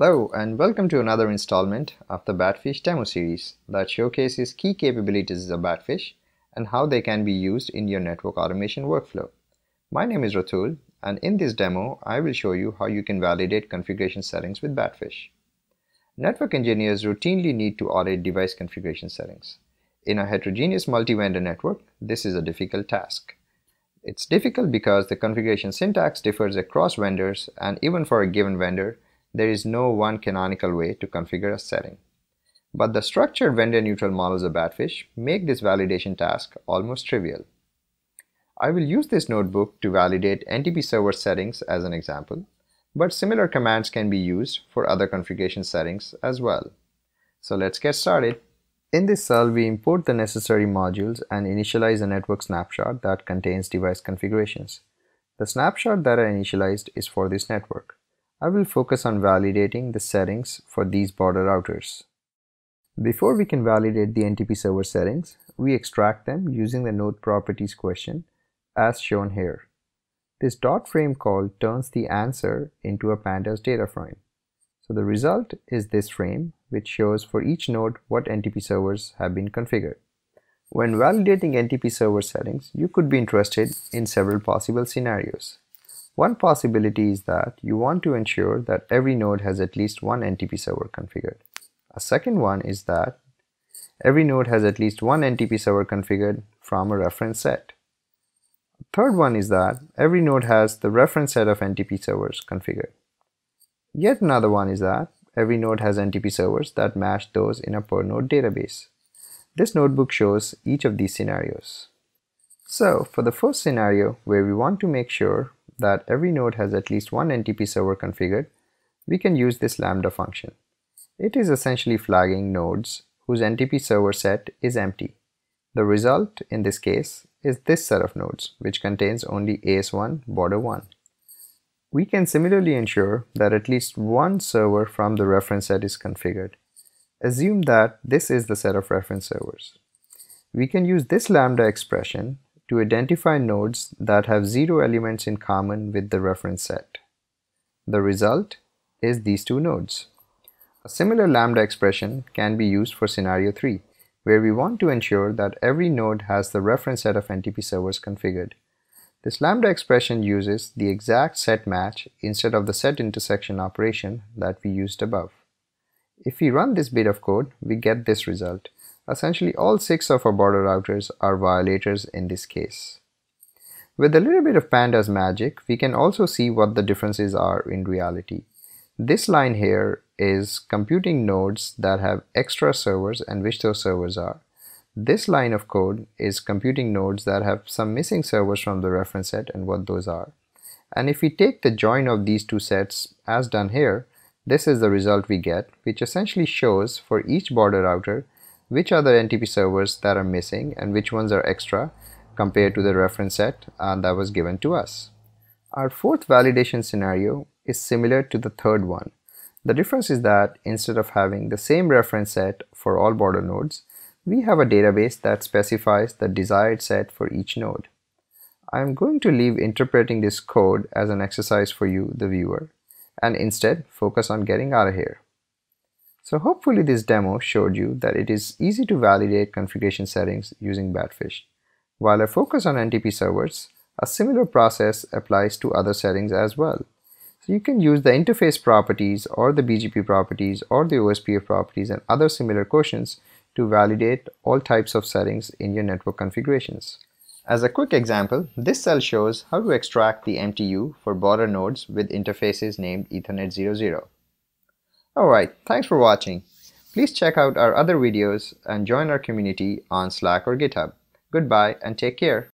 Hello and welcome to another installment of the Batfish demo series that showcases key capabilities of Batfish and how they can be used in your network automation workflow. My name is Ratul and in this demo I will show you how you can validate configuration settings with Batfish. Network engineers routinely need to audit device configuration settings. In a heterogeneous multi-vendor network, this is a difficult task. It's difficult because the configuration syntax differs across vendors and even for a given vendor, there is no one canonical way to configure a setting. But the structured vendor-neutral models of Batfish make this validation task almost trivial. I will use this notebook to validate NTP server settings as an example, but similar commands can be used for other configuration settings as well. So let's get started. In this cell, we import the necessary modules and initialize a network snapshot that contains device configurations. The snapshot that I initialized is for this network. I will focus on validating the settings for these border routers. Before we can validate the NTP server settings, we extract them using the node properties question as shown here. This dot frame call turns the answer into a pandas data frame. So the result is this frame which shows for each node what NTP servers have been configured. When validating NTP server settings, you could be interested in several possible scenarios. One possibility is that you want to ensure that every node has at least one NTP server configured. A second one is that every node has at least one NTP server configured from a reference set. A third one is that every node has the reference set of NTP servers configured. Yet another one is that every node has NTP servers that match those in a per node database. This notebook shows each of these scenarios. So for the first scenario where we want to make sure that every node has at least one NTP server configured, we can use this lambda function. It is essentially flagging nodes whose NTP server set is empty. The result in this case is this set of nodes, which contains only AS1 border 1. We can similarly ensure that at least one server from the reference set is configured. Assume that this is the set of reference servers. We can use this lambda expression to identify nodes that have zero elements in common with the reference set. The result is these two nodes. A similar lambda expression can be used for scenario 3, where we want to ensure that every node has the reference set of NTP servers configured. This lambda expression uses the exact set match instead of the set intersection operation that we used above. If we run this bit of code, we get this result. Essentially all six of our border routers are violators in this case. With a little bit of pandas magic, we can also see what the differences are in reality. This line here is computing nodes that have extra servers and which those servers are. This line of code is computing nodes that have some missing servers from the reference set and what those are. And if we take the join of these two sets as done here, this is the result we get, which essentially shows for each border router which are the NTP servers that are missing and which ones are extra compared to the reference set uh, that was given to us. Our fourth validation scenario is similar to the third one. The difference is that instead of having the same reference set for all border nodes, we have a database that specifies the desired set for each node. I am going to leave interpreting this code as an exercise for you, the viewer, and instead focus on getting out of here. So hopefully this demo showed you that it is easy to validate configuration settings using Batfish. While I focus on NTP servers, a similar process applies to other settings as well. So you can use the interface properties or the BGP properties or the OSPF properties and other similar questions to validate all types of settings in your network configurations. As a quick example, this cell shows how to extract the MTU for border nodes with interfaces named Ethernet 00. Alright, thanks for watching. Please check out our other videos and join our community on Slack or GitHub. Goodbye and take care.